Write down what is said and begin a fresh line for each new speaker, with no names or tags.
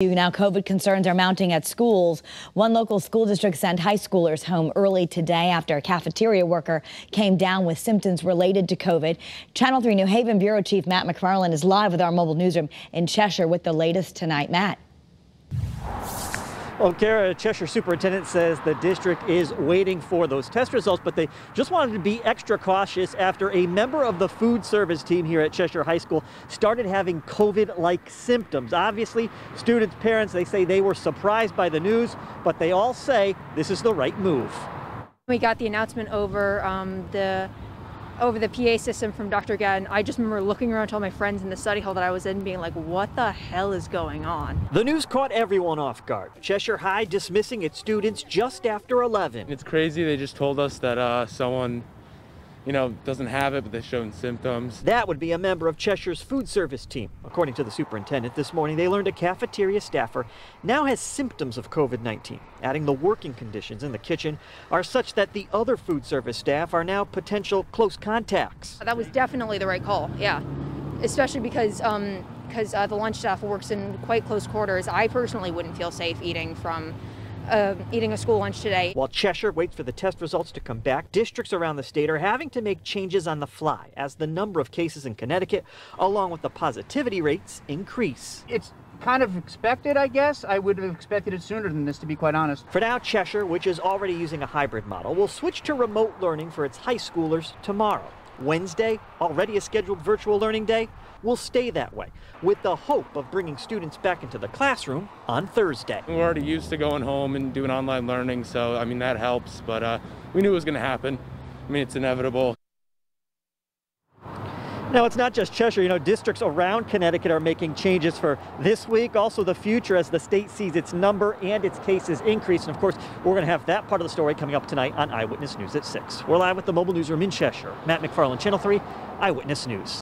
Now, COVID concerns are mounting at schools. One local school district sent high schoolers home early today after a cafeteria worker came down with symptoms related to COVID. Channel 3 New Haven Bureau Chief Matt McFarland is live with our mobile newsroom in Cheshire with the latest tonight. Matt.
Well, Kara, Cheshire Superintendent says the district is waiting for those test results, but they just wanted to be extra cautious after a member of the food service team here at Cheshire High School started having COVID-like symptoms. Obviously, students, parents, they say they were surprised by the news, but they all say this is the right move.
We got the announcement over um, the over the PA system from Dr. Gadden, I just remember looking around to all my friends in the study hall that I was in being like, what the hell is going on?
The news caught everyone off guard. Cheshire High dismissing its students just after 11.
It's crazy. They just told us that uh, someone you know, doesn't have it, but they're showing symptoms.
That would be a member of Cheshire's food service team. According to the superintendent this morning, they learned a cafeteria staffer now has symptoms of COVID-19, adding the working conditions in the kitchen are such that the other food service staff are now potential close contacts.
That was definitely the right call, yeah. Especially because um, because uh, the lunch staff works in quite close quarters. I personally wouldn't feel safe eating from uh, eating a school lunch today.
While Cheshire waits for the test results to come back, districts around the state are having to make changes on the fly as the number of cases in Connecticut, along with the positivity rates, increase.
It's kind of expected, I guess. I would have expected it sooner than this, to be quite honest.
For now, Cheshire, which is already using a hybrid model, will switch to remote learning for its high schoolers tomorrow. Wednesday, already a scheduled virtual learning day, will stay that way, with the hope of bringing students back into the classroom on Thursday.
We're already used to going home and doing online learning, so I mean, that helps, but uh, we knew it was going to happen. I mean, it's inevitable.
Now, it's not just Cheshire. You know, districts around Connecticut are making changes for this week, also the future as the state sees its number and its cases increase. And of course, we're going to have that part of the story coming up tonight on Eyewitness News at 6. We're live with the mobile newsroom in Cheshire. Matt McFarland, Channel 3, Eyewitness News.